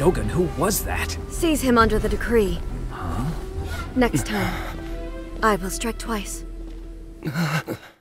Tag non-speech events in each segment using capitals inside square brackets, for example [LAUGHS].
Shogun, who was that? Seize him under the decree. Huh? Next time, I will strike twice. [LAUGHS]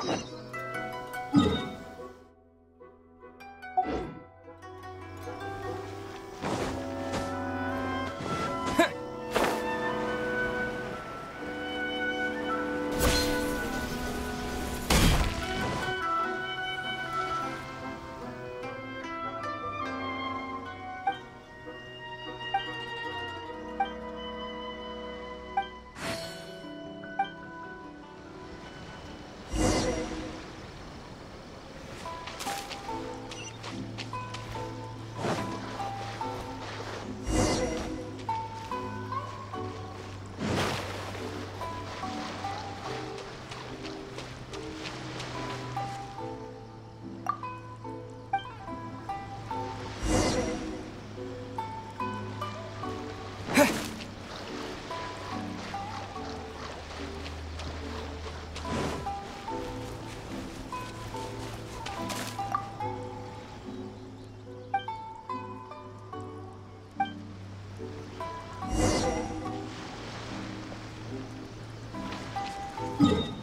Cool. you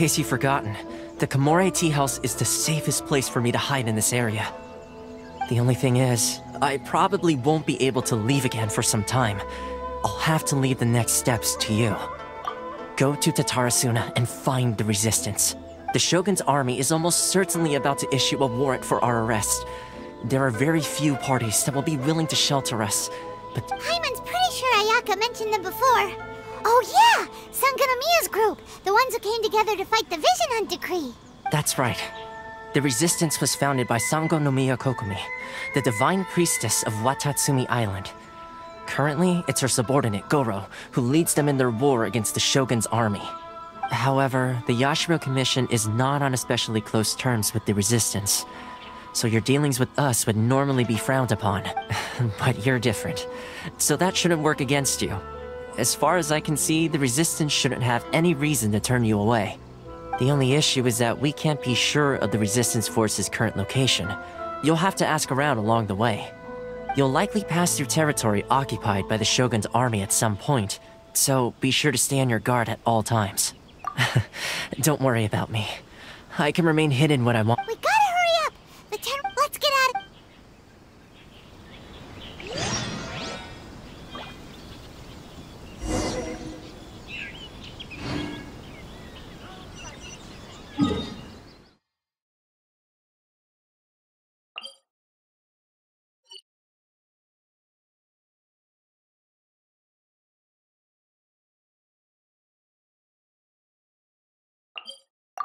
case you've forgotten, the Komore Tea House is the safest place for me to hide in this area. The only thing is, I probably won't be able to leave again for some time. I'll have to leave the next steps to you. Go to Tatarasuna and find the Resistance. The Shogun's army is almost certainly about to issue a warrant for our arrest. There are very few parties that will be willing to shelter us, but Paimon's pretty sure Ayaka mentioned them before. Oh yeah! Group! The ones who came together to fight the Vision Hunt Decree! That's right. The resistance was founded by Sangonomiya Kokomi, the divine priestess of Watatsumi Island. Currently, it's her subordinate, Goro, who leads them in their war against the Shogun's army. However, the Yashiro Commission is not on especially close terms with the resistance, so your dealings with us would normally be frowned upon. [LAUGHS] but you're different, so that shouldn't work against you. As far as I can see, the resistance shouldn't have any reason to turn you away. The only issue is that we can't be sure of the Resistance Force's current location. You'll have to ask around along the way. You'll likely pass through territory occupied by the Shogun's army at some point, so be sure to stay on your guard at all times. [LAUGHS] Don't worry about me. I can remain hidden when I want. We gotta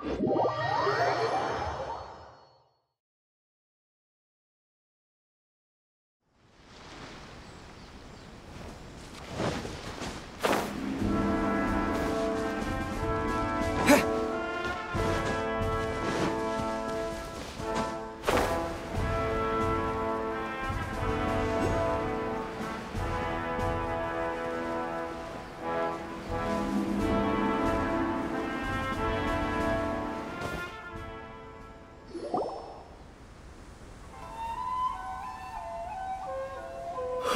Whoa!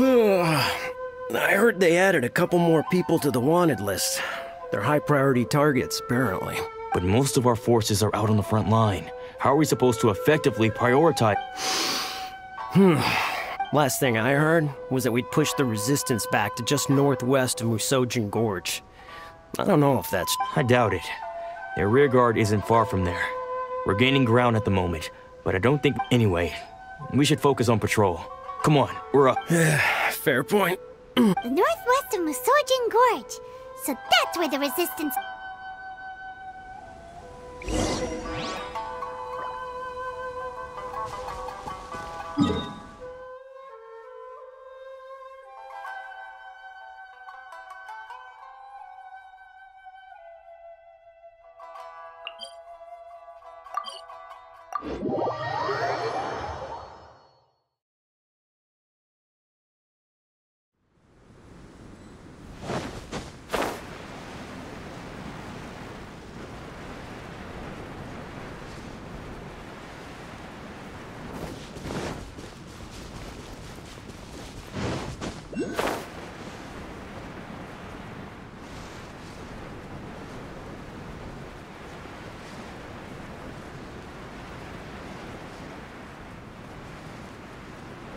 I heard they added a couple more people to the wanted list. They're high priority targets, apparently. But most of our forces are out on the front line. How are we supposed to effectively prioritize? Hmm. Last thing I heard was that we'd pushed the resistance back to just northwest of Musojin Gorge. I don't know if that's. I doubt it. Their rearguard isn't far from there. We're gaining ground at the moment, but I don't think. Anyway, we should focus on patrol. Come on, we're up. [SIGHS] Fair point. the northwest of Musojin Gorge. So that's where the resistance.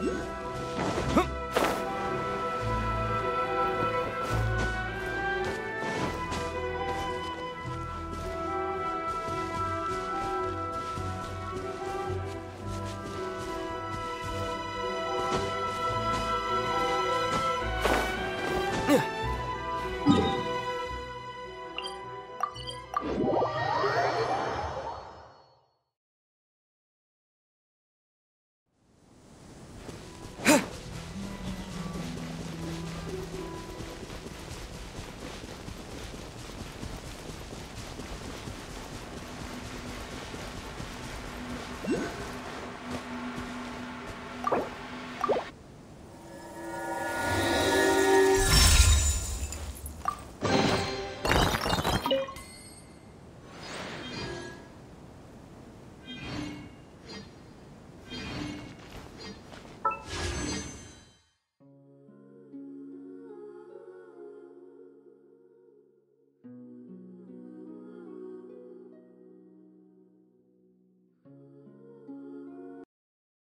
Yeah.